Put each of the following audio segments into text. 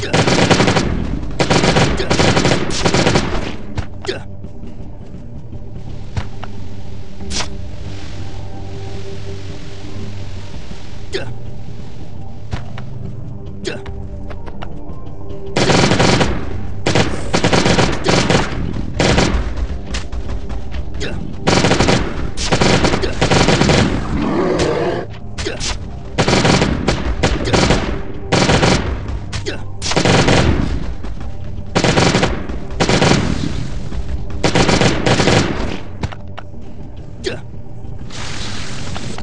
Yeah.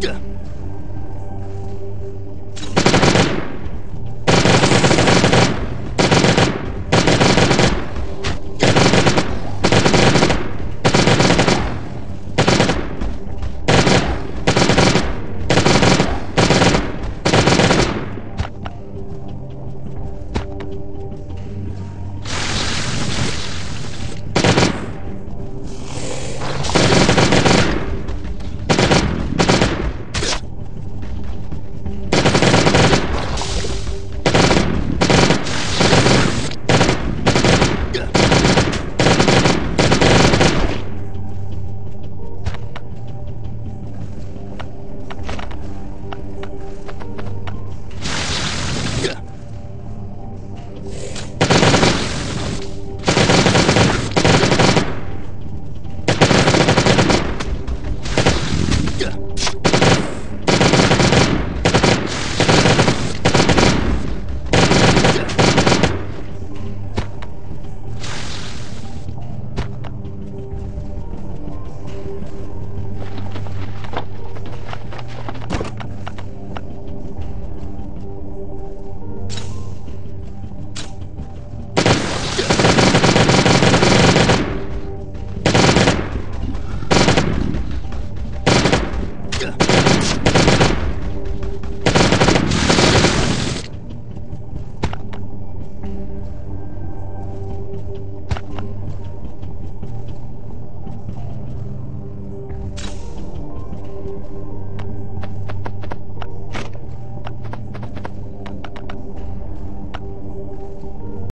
Ниндзя!